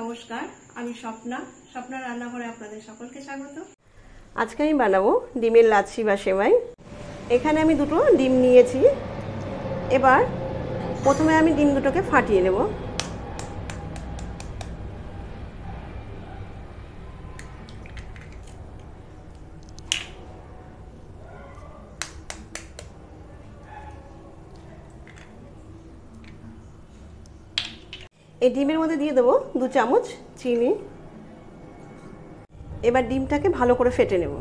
নমস্কার, আমি স্বপ্না। স্বপ্না রান্নাঘরে আপনাদের সকলকে স্বাগত। আজকে আমি বানাবো ডিমের লাচ্ছি বা সেমাই। এখানে আমি দুটো ডিম নিয়েছি। এবার প্রথমে আমি ডিম দুটোকে ফাটিয়ে নেব। এই ডিমের মধ্যে দিয়ে দেবো দু চামচ চিনি। এবার ডিমটাকে ভালো করে ফেটে নেব।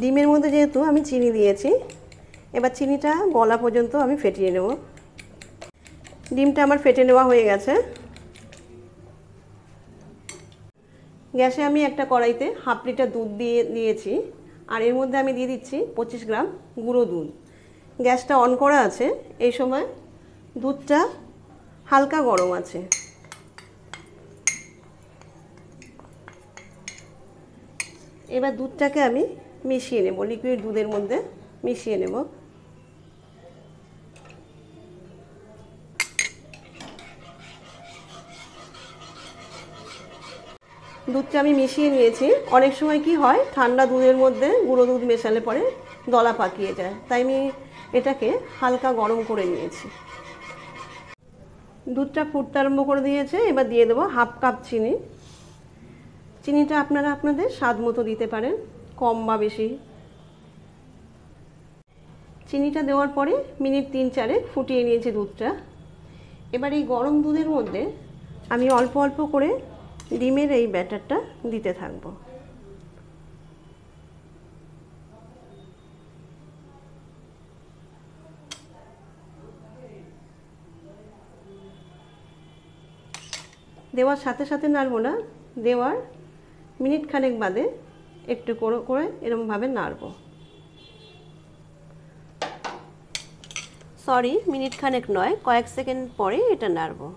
ডিমের মধ্যে যেহেতু আমি চিনি দিয়েছি, এবার চিনিটা গলা পর্যন্ত আমি ফেটিয়ে নেব। ডিমটা আমার ফেটে নেওয়া হয়ে গেছে। গ্যাসে আমি একটা কড়াইতে হাফ লিটার দুধ দিয়ে দিয়েছি, আর এর মধ্যে আমি দিয়ে দিচ্ছি পঁচিশ গ্রাম গুঁড়ো দুধ। গ্যাসটা অন করা আছে, এই সময় দুধটা হালকা গরম আছে। এবার দুধটাকে আমি মিশিয়ে নেব লিকুইড দুধের মধ্যে মিশিয়ে নেব। দুধটা আমি মিশিয়ে নিয়েছি। অনেক সময় কি হয়, ঠান্ডা দুধের মধ্যে গুঁড়ো দুধ মেশালে পরে দলা পাকিয়ে যায়। তাই আমি এটাকে হালকা গরম করে নিয়েছি। দুধটা ফুটতে আরম্ভ করে দিয়েছে। এবার দিয়ে দেবো হাফ কাপ চিনি। চিনিটা আপনারা আপনাদের স্বাদ মতো দিতে পারেন, কম বা বেশি। চিনিটা দেওয়ার পরে মিনিট তিন চারে ফুটিয়ে নিয়েছি দুধটা। এবার এই গরম দুধের মধ্যে আমি অল্প অল্প করে ডিমের এই ব্যাটারটা দিতে থাকব। দেওয়ার সাথে সাথে নাড়বো না, দেওয়ার মিনিট খানেক বাদে একটু করে করে এরমভাবে নাড়বো। সরি মিনিট খানেক নয়, কয়েক সেকেন্ড পরে এটা নাড়বো।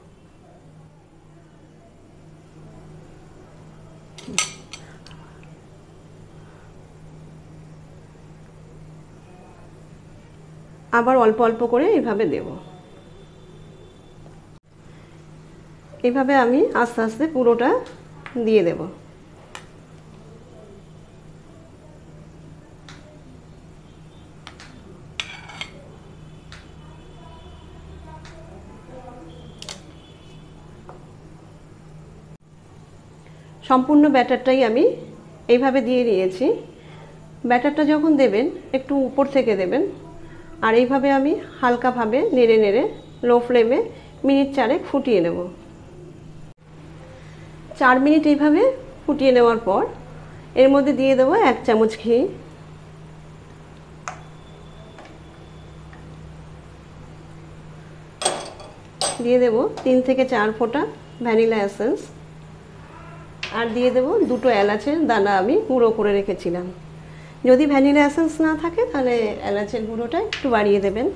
আবার অল্প অল্প করে এইভাবে দেব। এইভাবে আমি আস্তে আস্তে পুরোটা দিয়ে দেব। সম্পূর্ণ ব্যাটারটাই আমি এইভাবে দিয়ে নিয়েছি। ব্যাটারটা যখন দেবেন, একটু উপর থেকে দেবেন আর এইভাবে আমি হালকাভাবে নেড়ে নেড়ে লো ফ্লেমে মিনিট চারেক ফুটিয়ে নেব। চার মিনিট এইভাবে ফুটিয়ে নেওয়ার পর এর মধ্যে দিয়ে দেবো এক চামচ ঘি। দিয়ে দেবো তিন থেকে চার ফোঁটা ভ্যানিলা এসেন্স। আর দিয়ে দেবো দুটো এলাচের দানা আমি গুঁড়ো করে রেখেছিলাম। যদি ভ্যানিলা এসেন্স না থাকে, তাহলে এলাচের গুঁড়োটা একটু বাড়িয়ে দেবেন।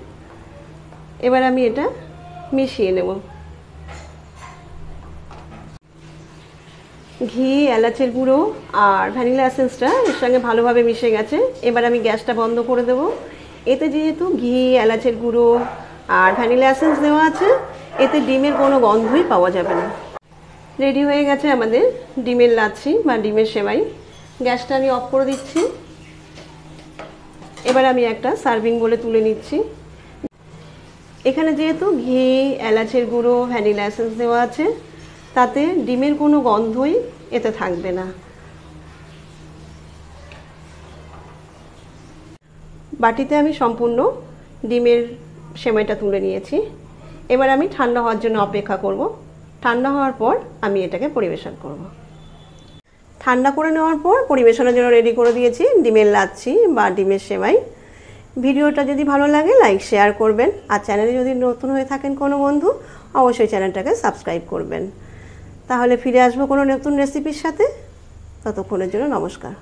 এবার আমি এটা মিশিয়ে নেব। ঘি, এলাচের গুঁড়ো আর ভ্যানিলা এসেন্সটা এর সঙ্গে ভালোভাবে মিশে গেছে। এবার আমি গ্যাসটা বন্ধ করে দেব। এতে যেহেতু ঘি, এলাচের গুঁড়ো আর ভ্যানিলা এসেন্স দেওয়া আছে, এতে ডিমের কোনো গন্ধই পাওয়া যাবে না। রেডি হয়ে গেছে আমাদের ডিমের লাচ্ছি বা ডিমের সেবাই গ্যাসটা আমি অফ করে দিচ্ছি। এবার আমি একটা সার্ভিং বলে তুলে নিচ্ছি। এখানে যেহেতু ঘি, এলাচের গুঁড়ো, ভ্যানিলা এসেন্স দেওয়া আছে, তাতে ডিমের কোনো গন্ধই এতে থাকবে না। বাটিতে আমি সম্পূর্ণ ডিমের সেমাইটা তুলে নিয়েছি। এবার আমি ঠান্ডা হওয়ার জন্য অপেক্ষা করব। ঠান্ডা হওয়ার পর আমি এটাকে পরিবেশন করব। ঠান্ডা করে নেওয়ার পর পরিবেশনের জন্য রেডি করে দিয়েছি ডিমের লাচ্ছি বা ডিমের সেমাই। ভিডিওটা যদি ভালো লাগে লাইক শেয়ার করবেন। আর চ্যানেলে যদি নতুন হয়ে থাকেন কোনো বন্ধু, অবশ্যই চ্যানেলটাকে সাবস্ক্রাইব করবেন। তাহলে ফিরে আসব কোনো নতুন রেসিপির সাথে। ততক্ষণের জন্য নমস্কার।